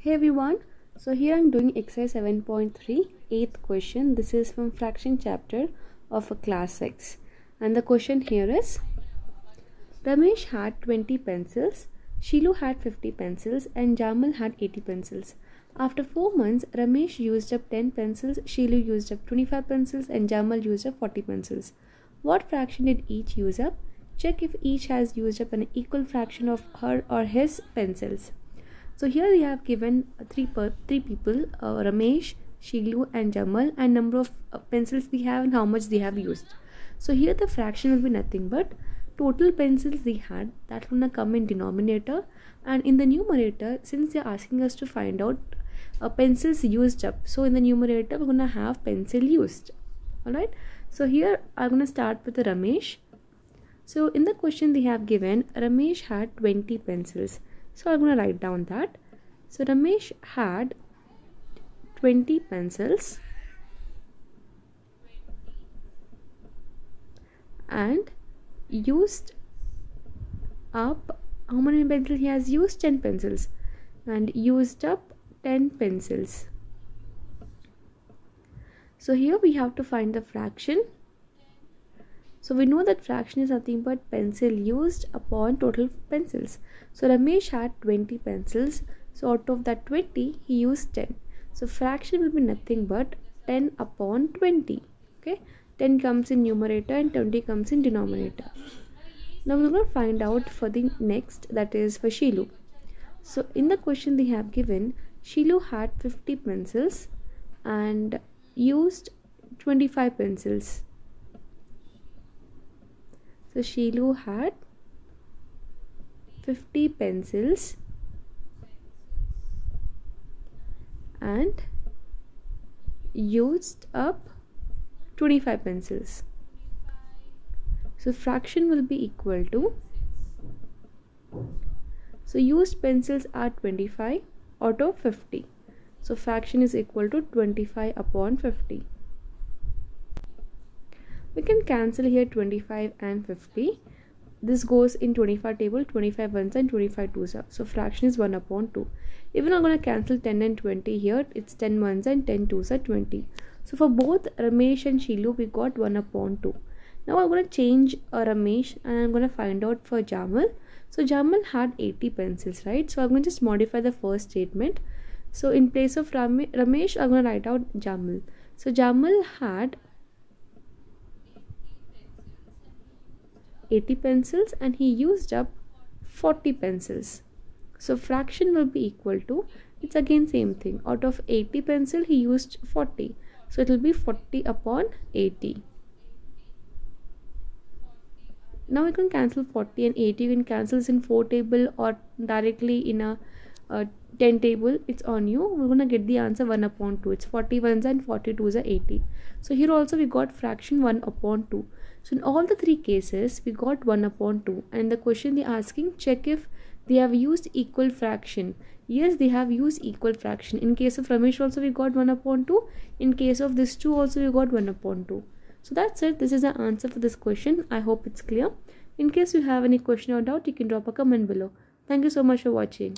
Hey everyone, so here I'm doing exercise 7.3, 8th question. This is from fraction chapter of a class 6. And the question here is Ramesh had 20 pencils, Sheelu had 50 pencils, and Jamaal had 80 pencils. After 4 months, Ramesh used up 10 pencils, Sheelu used up 25 pencils, and Jamaal used up 40 pencils. What fraction did each use up? Check if each has used up an equal fraction of her or his pencils. So here we have given three per, three people, uh, Ramesh, Sheelu and Jamaal and number of uh, pencils they have and how much they have used. So here the fraction will be nothing but total pencils they had that will come in denominator. And in the numerator since they're asking us to find out uh, pencils used up so in the numerator we're gonna have pencil used. All right so here i'm gonna start with ramesh. So in the question they have given ramesh had 20 pencils so I'm going to write down that. So Ramesh had 20 pencils and used up how many pencils he has? Used 10 pencils and used up 10 pencils. So here we have to find the fraction so we know that fraction is nothing but pencil used upon total pencils. So Ramesh had 20 pencils. So out of that 20, he used 10. So fraction will be nothing but 10 upon 20. Okay. 10 comes in numerator and 20 comes in denominator. Now we're going to find out for the next that is for Sheelu. So in the question they have given, Sheelu had 50 pencils and used 25 pencils. So Sheelu had 50 pencils and used up 25 pencils. So fraction will be equal to so used pencils are 25 out of 50. So fraction is equal to 25 upon 50 we can cancel here 25 and 50 this goes in 25 table 25 ones and 25 twos are so fraction is 1 upon 2 even i'm going to cancel 10 and 20 here it's 10 ones and 10 twos are 20 so for both ramesh and sheelu we got 1 upon 2 now i'm going to change a ramesh and i'm going to find out for jamaal. So jamaal had 80 pencils right? So i'm going to just modify the first statement. So in place of ramesh i'm going to write out jamaal. So jamaal had 80 pencils and he used up 40 pencils. So fraction will be equal to it's again same thing out of 80 pencil he used 40 so it will be 40 upon 80 now we can cancel 40 and 80 you can cancel this in 4 table or directly in a, a 10 table it's on you we're gonna get the answer 1 upon 2 it's 41s and 42s are 80 so here also we got fraction 1 upon 2 so in all the three cases, we got 1 upon 2. And the question they're asking, check if they have used equal fraction. Yes, they have used equal fraction. In case of Ramesh also, we got 1 upon 2. In case of this 2 also, we got 1 upon 2. So that's it. This is the answer for this question. I hope it's clear. In case you have any question or doubt, you can drop a comment below. Thank you so much for watching.